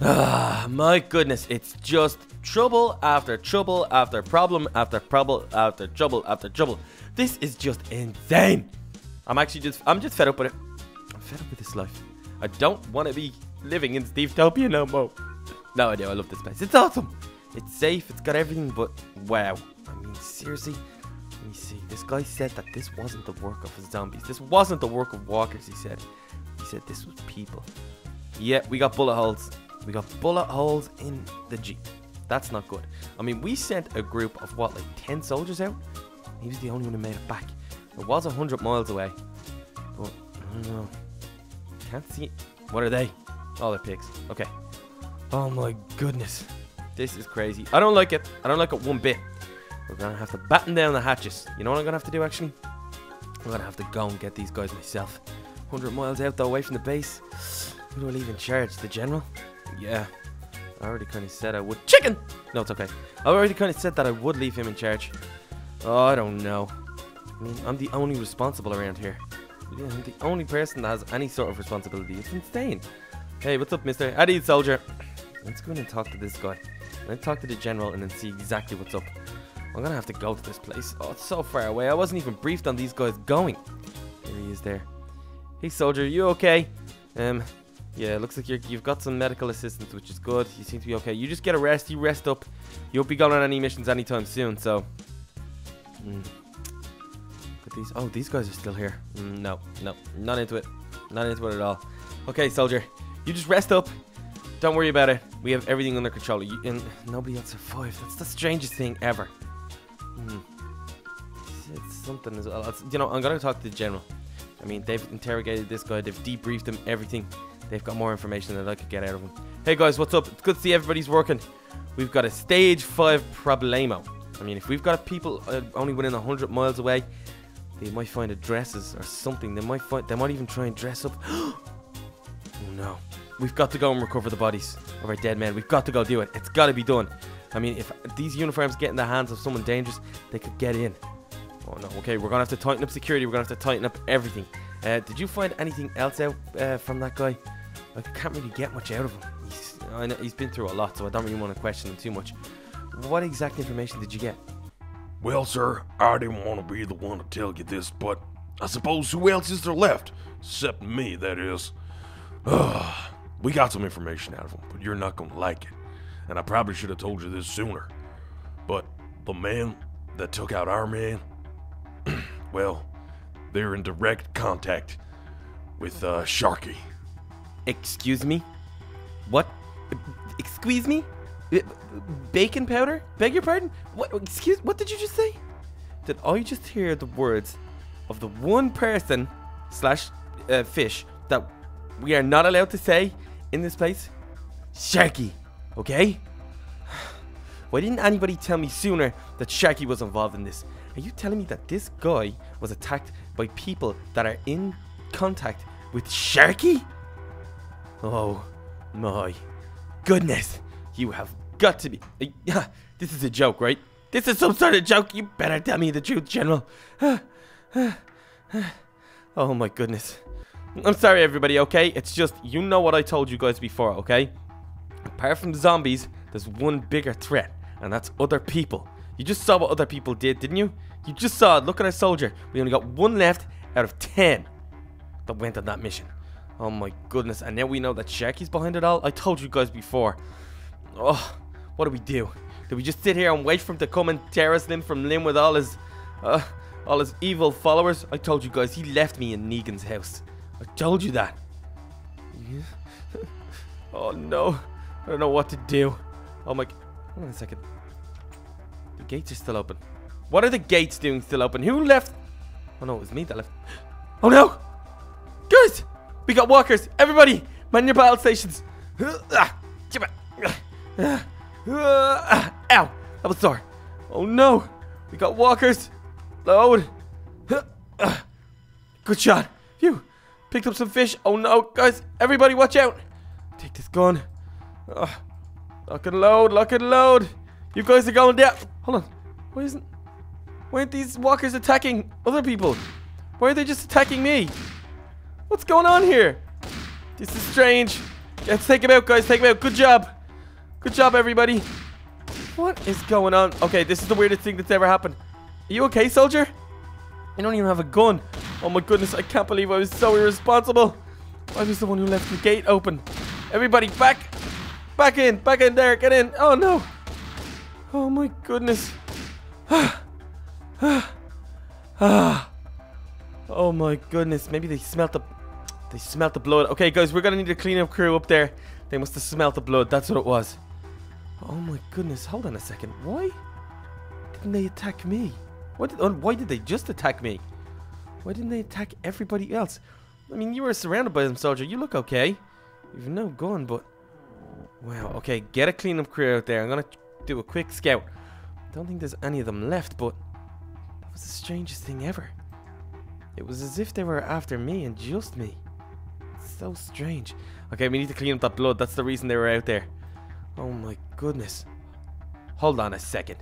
Ah, my goodness, it's just trouble after trouble after problem after problem after trouble after trouble. This is just insane. I'm actually just, I'm just fed up with it. I'm fed up with this life. I don't want to be living in Stevetopia no more. No, I do. I love this place. It's awesome. It's safe. It's got everything. But wow. I mean, seriously. Let me see. This guy said that this wasn't the work of zombies. This wasn't the work of walkers. He said. He said this was people. Yeah, we got bullet holes. We got bullet holes in the Jeep. That's not good. I mean, we sent a group of what, like 10 soldiers out? He was the only one who made it back. It was 100 miles away. But, I don't know. Can't see it. What are they? Oh, they're pigs. Okay. Oh my goodness. This is crazy. I don't like it. I don't like it one bit. We're gonna have to batten down the hatches. You know what I'm gonna have to do actually? I'm gonna have to go and get these guys myself. 100 miles out though, away from the base. Who do I leave in charge? The general? Yeah. I already kind of said I would. Chicken! No, it's okay. I already kind of said that I would leave him in charge. Oh, I don't know. I mean, I'm the only responsible around here. I'm the only person that has any sort of responsibility. It's insane. Hey, what's up, mister? Addy, soldier. Let's go in and talk to this guy. Let's talk to the general and then see exactly what's up. I'm gonna have to go to this place. Oh, it's so far away. I wasn't even briefed on these guys going. There he is there. Hey, soldier, you okay? Um, yeah, looks like you have got some medical assistance, which is good. You seem to be okay. You just get a rest. You rest up. You won't be going on any missions anytime soon, so... Mm. these. Oh, these guys are still here. Mm, no, no, not into it. Not into it at all. Okay, soldier. You just rest up. Don't worry about it. We have everything under control. You, and nobody else survived. That's the strangest thing ever. Mm. It's, it's something as well. It's, you know, I'm going to talk to the general. I mean, they've interrogated this guy. They've debriefed him, everything. They've got more information than I could get out of them. Hey guys, what's up? It's good to see everybody's working. We've got a stage 5 problemo. I mean, if we've got people uh, only within 100 miles away, they might find addresses or something. They might find, they might even try and dress up. oh no. We've got to go and recover the bodies of our dead men. We've got to go do it. It's got to be done. I mean, if these uniforms get in the hands of someone dangerous, they could get in. Oh no. Okay, we're going to have to tighten up security. We're going to have to tighten up everything. Uh, did you find anything else out uh, from that guy? I can't really get much out of him. He's, I know, he's been through a lot, so I don't really want to question him too much. What exact information did you get? Well, sir, I didn't want to be the one to tell you this, but I suppose who else is there left? Except me, that is. Ugh, we got some information out of him, but you're not going to like it. And I probably should have told you this sooner. But the man that took out our man, well, they're in direct contact with uh, Sharky. Excuse me? What? Excuse me? Uh, bacon powder? Beg your pardon? What? Excuse? What did you just say? Did I just hear the words of the one person slash uh, fish that we are not allowed to say in this place? Sharky, okay? Why didn't anybody tell me sooner that Sharky was involved in this? Are you telling me that this guy was attacked by people that are in contact with Sharky? Oh my goodness. You have got to be. Uh, this is a joke, right? This is some sort of joke. You better tell me the truth, General. oh my goodness. I'm sorry, everybody, okay? It's just, you know what I told you guys before, okay? Apart from the zombies, there's one bigger threat, and that's other people. You just saw what other people did, didn't you? You just saw it. Look at our soldier. We only got one left out of ten that went on that mission. Oh my goodness. And now we know that Sharky's behind it all. I told you guys before. Oh, what do we do? Do we just sit here and wait for him to come and tear us limb from limb with all his, uh, all his evil followers? I told you guys, he left me in Negan's house. I told you that. oh no. I don't know what to do. Oh my... Hold on a second. The gates are still open. What are the gates doing still open? Who left? Oh no, it was me that left. Oh no! Guys! We got walkers. Everybody, man your battle stations. Ow! That was sore. Oh no! We got walkers. Load. Good shot. Phew. Picked up some fish. Oh no, guys! Everybody, watch out! Take this gun. Uh, lock and load. Lock and load. You guys are going down. Hold on. Why isn't? Why aren't these walkers attacking other people? Why are they just attacking me? What's going on here? This is strange. Let's take him out, guys. Take him out. Good job. Good job, everybody. What is going on? Okay, this is the weirdest thing that's ever happened. Are you okay, soldier? I don't even have a gun. Oh my goodness, I can't believe I was so irresponsible. I was the one who left the gate open. Everybody, back. Back in. Back in there. Get in. Oh no. Oh my goodness. oh my goodness. Maybe they smelt the they smelt the blood. Okay, guys, we're gonna need a cleanup crew up there. They must have smelt the blood. That's what it was. Oh my goodness. Hold on a second. Why didn't they attack me? Why did, oh, why did they just attack me? Why didn't they attack everybody else? I mean, you were surrounded by them, soldier. You look okay. You've no gun, but... Wow, okay, get a cleanup crew out there. I'm gonna do a quick scout. I don't think there's any of them left, but... That was the strangest thing ever. It was as if they were after me and just me. So strange. Okay, we need to clean up that blood. That's the reason they were out there. Oh my goodness. Hold on a second.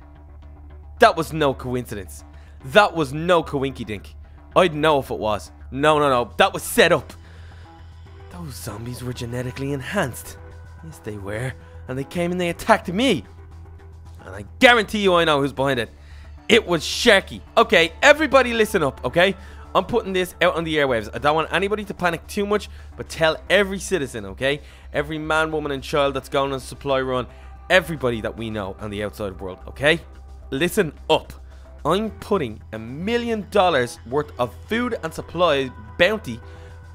That was no coincidence. That was no coinky dink. I'd know if it was. No, no, no. That was set up. Those zombies were genetically enhanced. Yes, they were. And they came and they attacked me. And I guarantee you I know who's behind it. It was Sharky. Okay, everybody listen up, okay? I'm putting this out on the airwaves. I don't want anybody to panic too much, but tell every citizen, okay? Every man, woman, and child that's going on a supply run, everybody that we know on the outside world, okay? Listen up. I'm putting a million dollars worth of food and supply bounty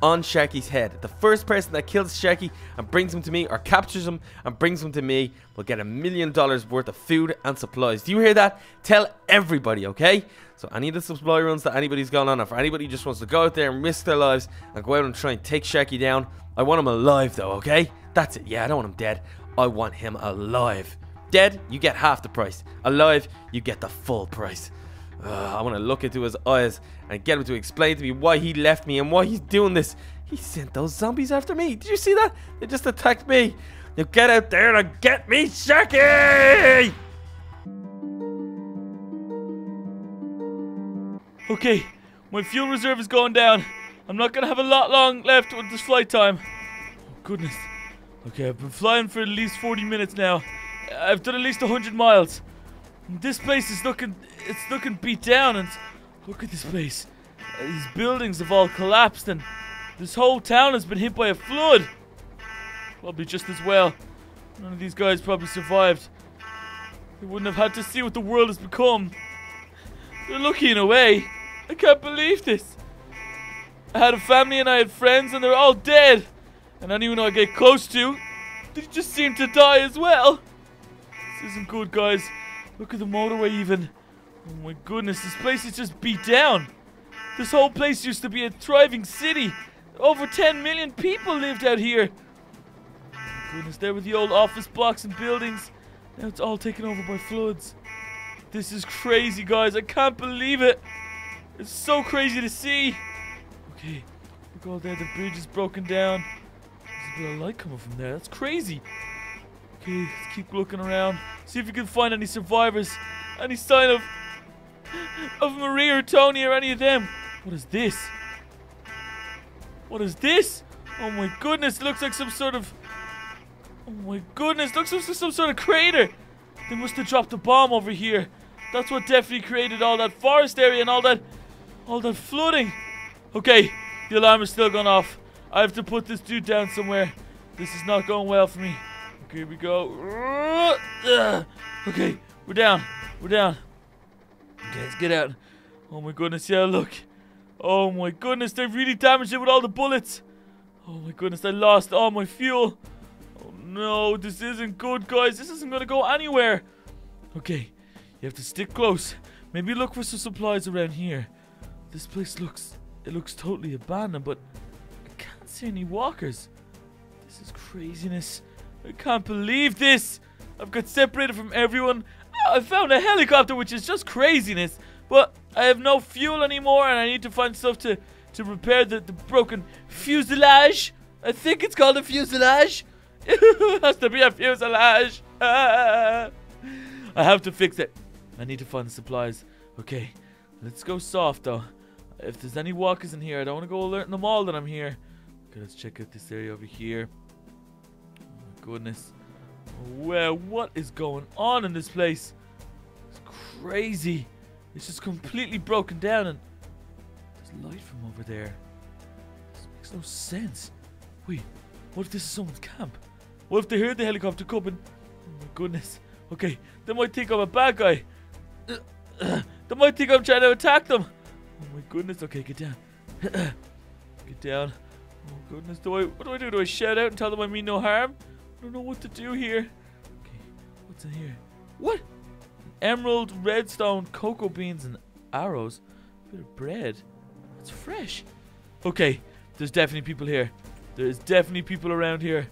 on Sharky's head. The first person that kills Sharky and brings him to me, or captures him and brings him to me, will get a million dollars worth of food and supplies. Do you hear that? Tell everybody, okay? So any of the supply runs that anybody's gone on, or for anybody who just wants to go out there and risk their lives and go out and try and take Sharky down, I want him alive though, okay? That's it. Yeah, I don't want him dead. I want him alive. Dead, you get half the price. Alive, you get the full price. Uh, I want to look into his eyes and get him to explain to me why he left me and why he's doing this. He sent those zombies after me. Did you see that? They just attacked me. Now get out there and get me, Sharky! Okay, my fuel reserve is going down. I'm not gonna have a lot long left with this flight time. Oh, goodness. Okay, I've been flying for at least 40 minutes now. I've done at least 100 miles. This place is looking, it's looking beat down and look at this place. Uh, these buildings have all collapsed and this whole town has been hit by a flood. Probably just as well. None of these guys probably survived. They wouldn't have had to see what the world has become. They're lucky in a way. I can't believe this. I had a family and I had friends and they're all dead. And anyone I get close to, they just seem to die as well. This isn't good, guys. Look at the motorway even. Oh my goodness, this place is just beat down. This whole place used to be a thriving city. Over 10 million people lived out here. Oh goodness, there were the old office blocks and buildings. Now it's all taken over by floods. This is crazy, guys. I can't believe it. It's so crazy to see. Okay, look all there. The bridge is broken down. There's a bit of light coming from there. That's crazy. Okay, let's keep looking around. See if we can find any survivors. Any sign of of Marie or Tony or any of them. What is this? What is this? Oh my goodness, looks like some sort of Oh my goodness, looks like some sort of crater. They must have dropped a bomb over here. That's what definitely created all that forest area and all that all that flooding. Okay, the alarm is still going off. I have to put this dude down somewhere. This is not going well for me. Okay, we go. Okay, we're down. We're down. Okay, let's get out. Oh my goodness, yeah, look. Oh my goodness, they really damaged it with all the bullets. Oh my goodness, I lost all my fuel. Oh no, this isn't good, guys. This isn't going to go anywhere. Okay, you have to stick close. Maybe look for some supplies around here. This place looks, it looks totally abandoned, but I can't see any walkers. This is craziness. I can't believe this. I've got separated from everyone. I found a helicopter, which is just craziness. But I have no fuel anymore, and I need to find stuff to, to repair the, the broken fuselage. I think it's called a fuselage. it has to be a fuselage. I have to fix it. I need to find supplies. Okay, let's go soft though. If there's any walkers in here, I don't want to go alerting them all that I'm here. Okay, let's check out this area over here. Goodness. Where, what is going on in this place? It's crazy. It's just completely broken down and there's light from over there. This makes no sense. Wait, what if this is someone's camp? What if they heard the helicopter coming? Oh my goodness. Okay, they might think I'm a bad guy. They might think I'm trying to attack them. Oh my goodness. Okay, get down. get down. Oh goodness. Do I what do I do? Do I shout out and tell them I mean no harm? I don't know what to do here. Okay, what's in here? What? Emerald, redstone, cocoa beans, and arrows. A bit of bread. It's fresh. Okay, there's definitely people here. There's definitely people around here.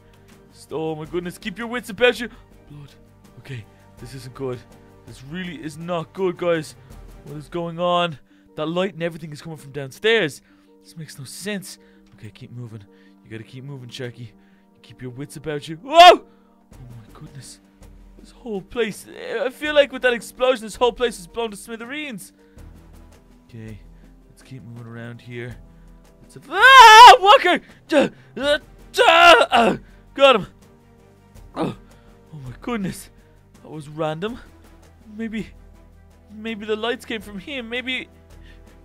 Oh my goodness, keep your wits about you. Blood. Okay, this isn't good. This really is not good, guys. What is going on? That light and everything is coming from downstairs. This makes no sense. Okay, keep moving. You gotta keep moving, Sharky. Keep your wits about you. Whoa! Oh my goodness. This whole place. I feel like with that explosion, this whole place is blown to smithereens. Okay, let's keep moving around here. Let's ah! Walker! Uh, got him. Oh, oh my goodness. That was random. Maybe maybe the lights came from him. Maybe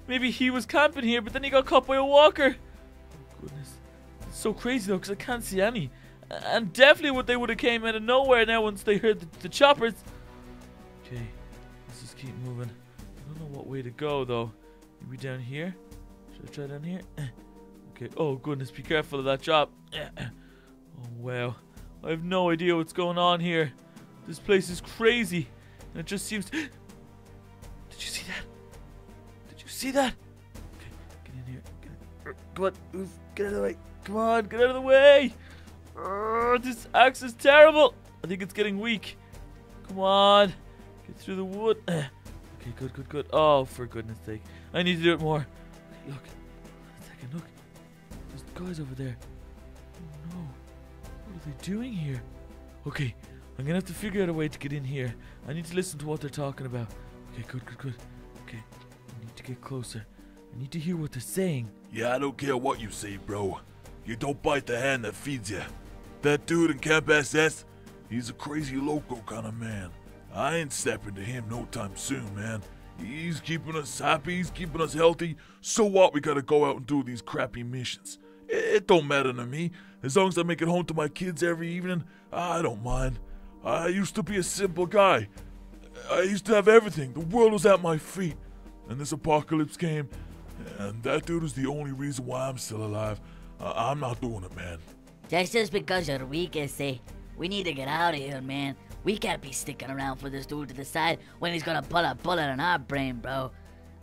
maybe he was camping here, but then he got caught by a walker. Oh, goodness. So crazy though, because I can't see any. And definitely what they would have came out of nowhere now once they heard the, the choppers. Okay, let's just keep moving. I don't know what way to go though. Maybe down here? Should I try down here? Eh. Okay. Oh goodness, be careful of that chop. Eh, eh. Oh wow. I have no idea what's going on here. This place is crazy. And it just seems Did you see that? Did you see that? Okay, get in here. Get in. Come on, move. Get out of the way. Come on, get out of the way. This axe is terrible. I think it's getting weak. Come on. Get through the wood. Okay, good, good, good. Oh, for goodness sake. I need to do it more. Okay, look. Second, look. There's guys over there. Oh no. What are they doing here? Okay, I'm gonna have to figure out a way to get in here. I need to listen to what they're talking about. Okay, good, good, good. Okay, I need to get closer. I need to hear what they're saying. Yeah, I don't care what you say, bro. You don't bite the hand that feeds you. That dude in Camp SS, he's a crazy loco kind of man. I ain't stepping to him no time soon, man. He's keeping us happy, he's keeping us healthy. So what? We gotta go out and do these crappy missions. It don't matter to me. As long as I make it home to my kids every evening, I don't mind. I used to be a simple guy. I used to have everything. The world was at my feet. And this apocalypse came, and that dude is the only reason why I'm still alive. I- I'm not doing it, man. That's just because you're weak, I say. We need to get out of here, man. We can't be sticking around for this dude to decide when he's gonna pull a bullet in our brain, bro.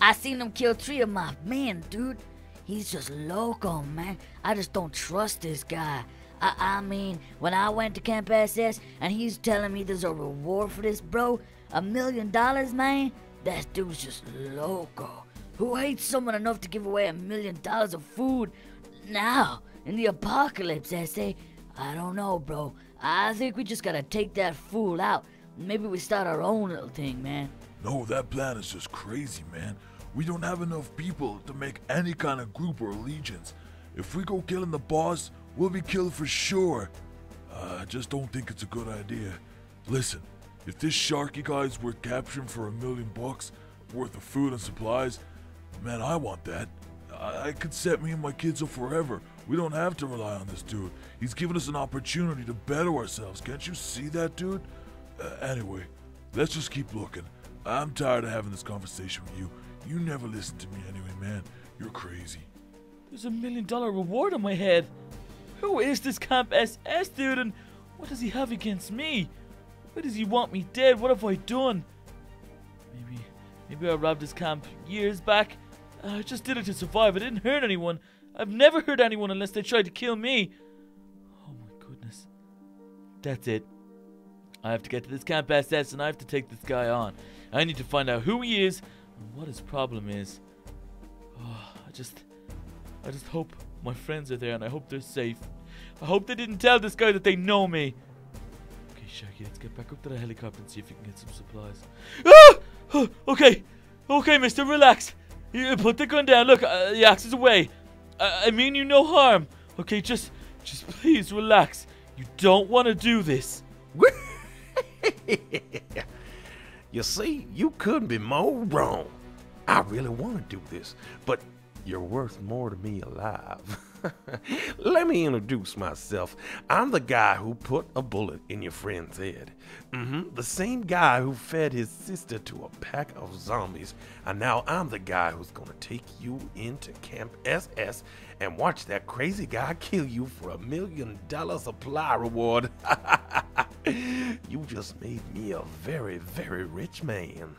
I seen him kill three of my men, dude. He's just loco, man. I just don't trust this guy. I, I mean, when I went to Camp SS and he's telling me there's a reward for this, bro, a million dollars, man, that dude's just loco. Who hates someone enough to give away a million dollars of food now in the apocalypse, I say? I don't know, bro. I think we just gotta take that fool out. Maybe we start our own little thing, man. No, that plan is just crazy, man. We don't have enough people to make any kind of group or allegiance. If we go killing the boss, we'll be killed for sure. Uh, I just don't think it's a good idea. Listen, if this Sharky guy's worth capturing for a million bucks worth of food and supplies, man, I want that. I, I could set me and my kids up forever. We don't have to rely on this dude. He's given us an opportunity to better ourselves. Can't you see that, dude? Uh, anyway, let's just keep looking. I'm tired of having this conversation with you. You never listen to me anyway, man. You're crazy. There's a million dollar reward on my head. Who is this Camp SS dude and what does he have against me? Why does he want me dead? What have I done? Maybe, maybe I robbed his camp years back. I just did it to survive. I didn't hurt anyone. I've never hurt anyone unless they tried to kill me. Oh my goodness. That's it. I have to get to this Camp SS and I have to take this guy on. I need to find out who he is and what his problem is. Oh, I just, I just hope my friends are there and I hope they're safe. I hope they didn't tell this guy that they know me. Okay, Sharky, let's get back up to the helicopter and see if we can get some supplies. Ah! Okay, okay, Mister, relax. You put the gun down. Look, uh, the axe is away. I, I mean you no harm. Okay, just, just please relax. You don't want to do this. You see, you couldn't be more wrong. I really want to do this, but you're worth more to me alive. Let me introduce myself. I'm the guy who put a bullet in your friend's head. hmm The same guy who fed his sister to a pack of zombies. And now I'm the guy who's gonna take you into Camp SS and watch that crazy guy kill you for a million dollar supply reward. you just made me a very, very rich man.